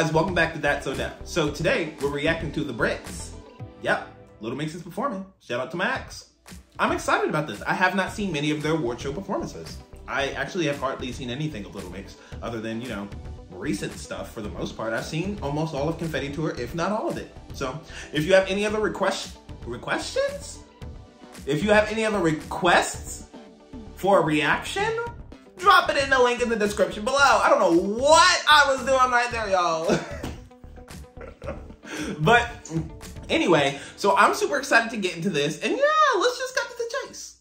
guys? Welcome back to That's Sowdev. So today we're reacting to the Brits. Yep, Little Mix is performing. Shout out to My Ex. I'm excited about this. I have not seen many of their award show performances. I actually have hardly seen anything of Little Mix other than, you know, recent stuff for the most part. I've seen almost all of Confetti Tour, if not all of it. So if you have any other request requests, if you have any other requests for a reaction, drop it in the link in the description below. I don't know what I was doing right there, y'all. but anyway, so I'm super excited to get into this. And yeah, let's just cut to the chase.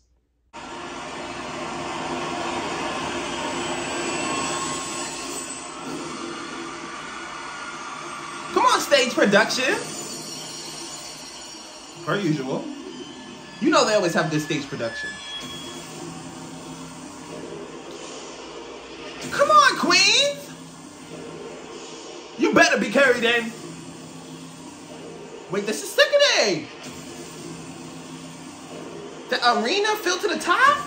Come on, stage production. Per usual. You know they always have this stage production. Come on, Queen! You better be carried in. Wait, this is sickening! The arena filled to the top?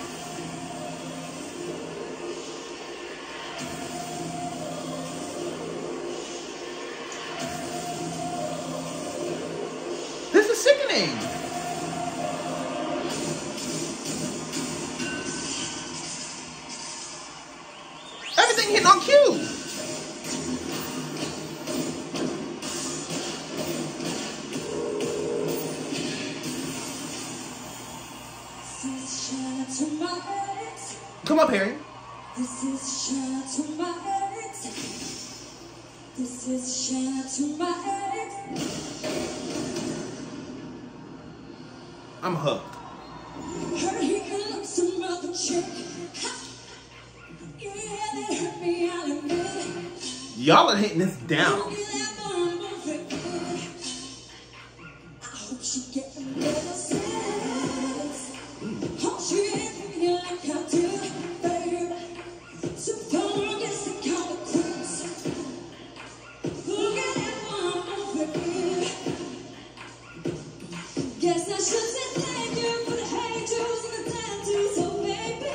This is sickening! Everything hitting on cue! Come up, Harry. This is shout to my head. This is shout to my head. I'm hooked. Her he some other chick. Yeah, they hurt me, I'll admit. Y'all are hitting this down. Guess I should say thank you for the haters and the tattoos, baby.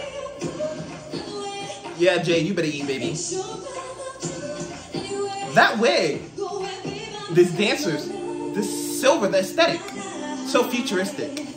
Yeah, Jay, you better eat, baby. it's your bad anyway. That wig, this dancers, this silver, the aesthetic, so futuristic.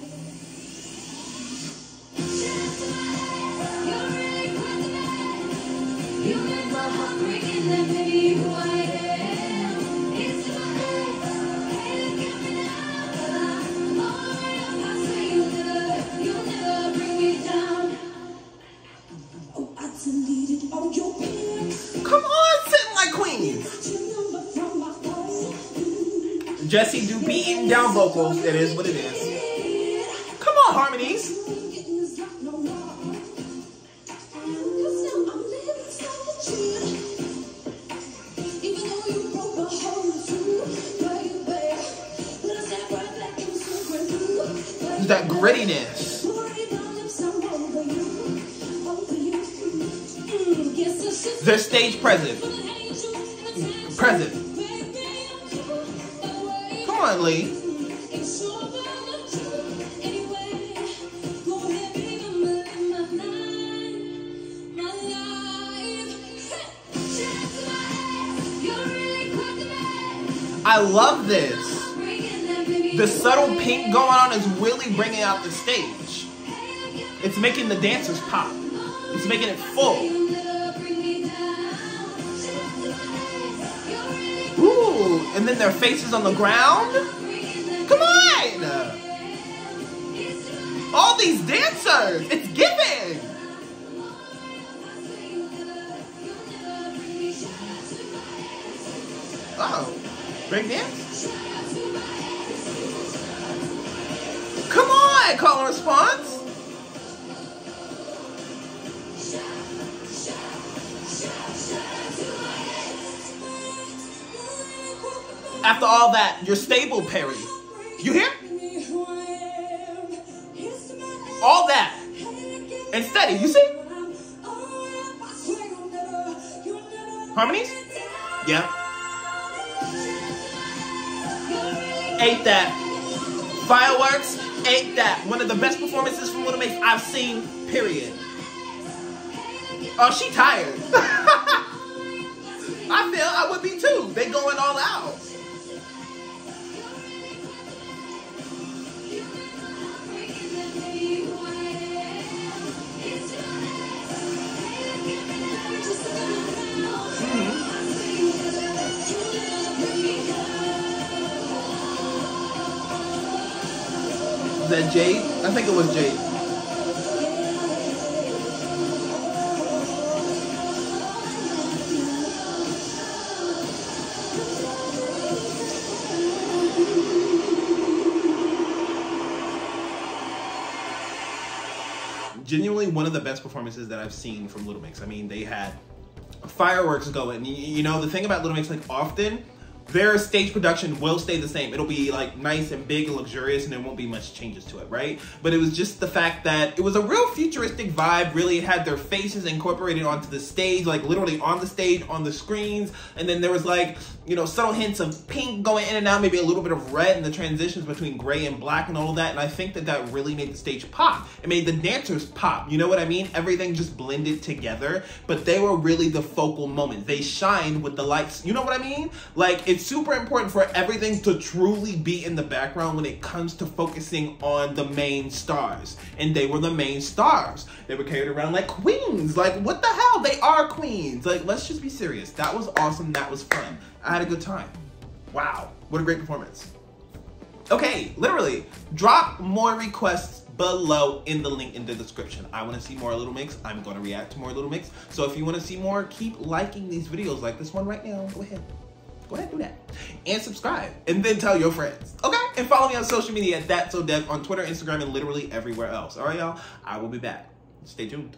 Jesy do beating down vocals. It is what it is. Come on, harmonies. That grittiness. Their stage presence. Present. Lee. I love this. The subtle pink going on is really bringing out the stage. It's making the dancers pop. It's making it full. And then their faces on the ground. Come on! All these dancers! It's giving! Oh, break dance? Come on, call and response. After all that, you're stable, Perrie. You hear? All that. And steady, you see? Harmonies? Yeah. Ate that. Fireworks? Ate that. One of the best performances from Little Mix I've seen, period. Oh, she tired. I feel I would be too. They going all out. Is that Jade? I think it was Jade. Genuinely one of the best performances that I've seen from Little Mix. I mean, they had fireworks going. You know, the thing about Little Mix, like often their stage production will stay the same. It'll be like nice and big and luxurious and there won't be much changes to it, right? But it was just the fact that it was a real futuristic vibe. Really, had their faces incorporated onto the stage, like literally on the stage, on the screens. And then there was like, you know, subtle hints of pink going in and out, maybe a little bit of red in the transitions between gray and black and all of that. And I think that that really made the stage pop. It made the dancers pop. You know what I mean? Everything just blended together, but they were really the focal moment. They shined with the lights. You know what I mean? Like it's super important for everything to truly be in the background when it comes to focusing on the main stars. And they were the main stars. They were carried around like queens. Like, what the hell? They are queens. Like, let's just be serious. That was awesome. That was fun. I had a good time. Wow. What a great performance. Okay, literally, drop more requests below in the link in the description. I want to see more Little Mix. I'm going to react to more Little Mix. So if you want to see more, keep liking these videos like this one right now. Go ahead. Go ahead and do that. And subscribe. And then tell your friends. Okay? And follow me on social media at That's Sowdev on Twitter, Instagram, and literally everywhere else. All right, y'all? I will be back. Stay tuned.